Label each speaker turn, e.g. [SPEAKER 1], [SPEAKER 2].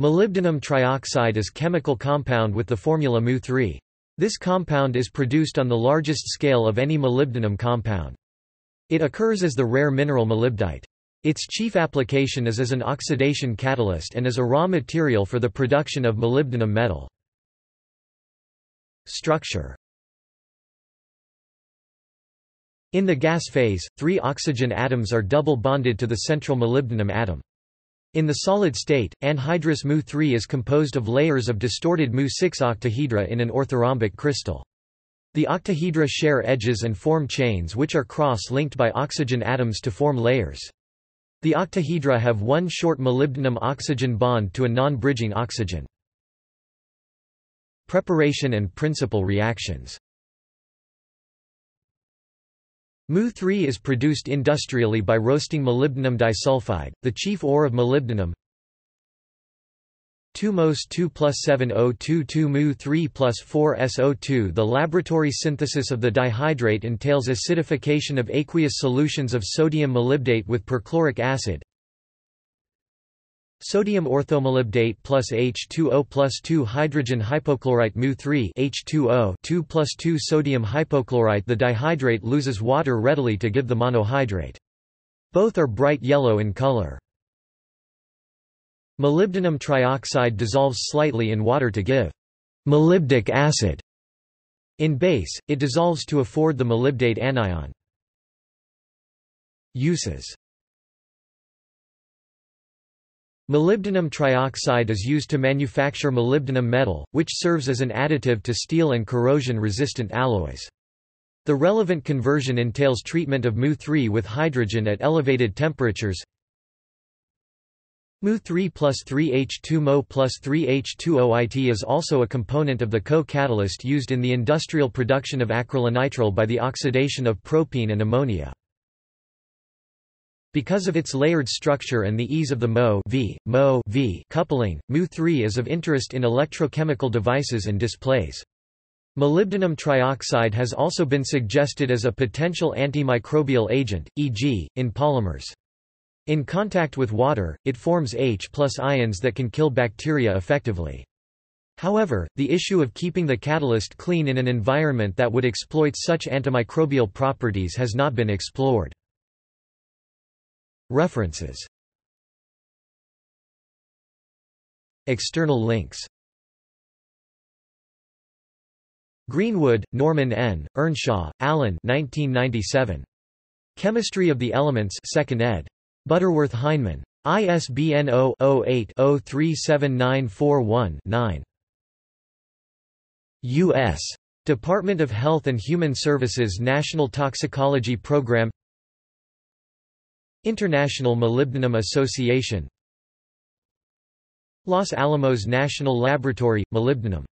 [SPEAKER 1] Molybdenum trioxide is chemical compound with the formula MoO3. This compound is produced on the largest scale of any molybdenum compound. It occurs as the rare mineral molybdite. Its chief application is as an oxidation catalyst and as a raw material for the production of molybdenum metal. Structure In the gas phase, three oxygen atoms are double bonded to the central molybdenum atom. In the solid state, anhydrous MoO3 is composed of layers of distorted MoO6 octahedra in an orthorhombic crystal. The octahedra share edges and form chains which are cross-linked by oxygen atoms to form layers. The octahedra have one short molybdenum-oxygen bond to a non-bridging oxygen. Preparation and principal reactions MoO3 is produced industrially by roasting molybdenum disulfide, the chief ore of molybdenum. 2 MoS 2 plus 7 O2 2 MoO 3 plus 4 SO2 The laboratory synthesis of the dihydrate entails acidification of aqueous solutions of sodium molybdate with perchloric acid Sodium orthomolybdate plus H2O plus 2 hydrogen hypochlorite MoO3 H2O 2 plus 2 sodium hypochlorite The dihydrate loses water readily to give the monohydrate. Both are bright yellow in color. Molybdenum trioxide dissolves slightly in water to give molybdic acid. In base, it dissolves to afford the molybdate anion. Uses Molybdenum trioxide is used to manufacture molybdenum metal, which serves as an additive to steel and corrosion-resistant alloys. The relevant conversion entails treatment of MoO3 with hydrogen at elevated temperatures MoO3 plus 3H2 Mo plus 3H2OIT is also a component of the co-catalyst used in the industrial production of acrylonitrile by the oxidation of propene and ammonia. Because of its layered structure and the ease of the Mo v, Mo v coupling, MoO3 is of interest in electrochemical devices and displays. Molybdenum trioxide has also been suggested as a potential antimicrobial agent, e.g., in polymers. In contact with water, it forms H ions that can kill bacteria effectively. However, the issue of keeping the catalyst clean in an environment that would exploit such antimicrobial properties has not been explored. References External links Greenwood, Norman N., Earnshaw, Alan 1997. Chemistry of the Elements 2nd ed. Butterworth Heinemann. ISBN 0-08-037941-9. U.S. Department of Health and Human Services National Toxicology Program International Molybdenum Association Los Alamos National Laboratory, Molybdenum